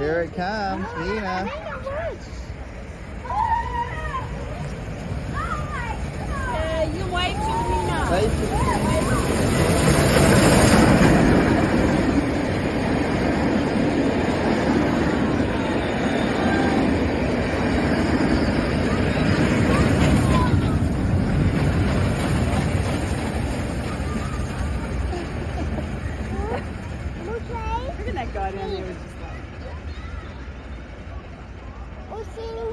Here it comes, Nina. Uh, you wave to Nina. Wave to Look at that guy down there see Lucy.